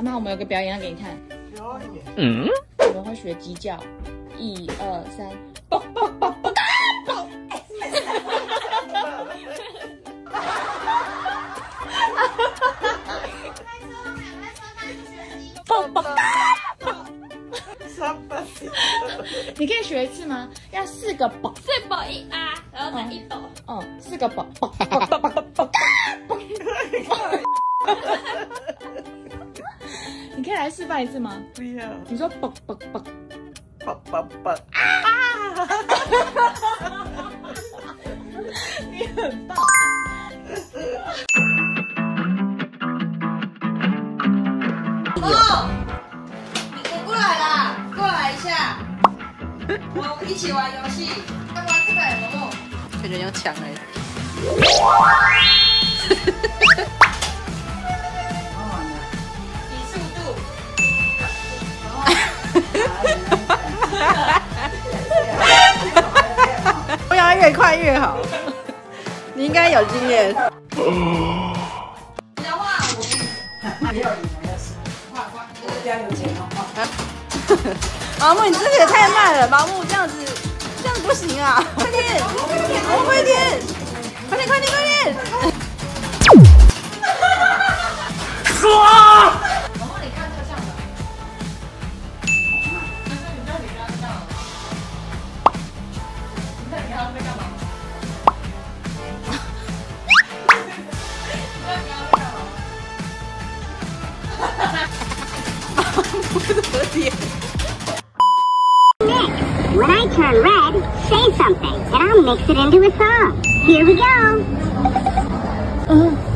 阿妈，我们有个表演要给你看，表演。嗯，我们会学鸡叫，一二三，啵啵啵啵嘎啵，啵啵嘎啵，三百。你可以学一次吗？要四个啵，四宝一啊，然后再一抖。哦，四个啵啵啵啵啵啵啵嘎啵。你可以来示范一次吗？不要，你说啵啵啵，叭叭叭。你很棒。哦，你你过来啦，过来一下，我们一起玩游戏。要玩这个有没有？感觉要抢哎。快越好。你应该有经验。你的话，我给你。没有你们的事。画画，这样有钱哦。毛木，你这个也太慢了，毛木这样子，这样子不行啊！快点，快点，快点 Nick, when I turn red, say something, and I'll mix it into a song. Here we go. Uh.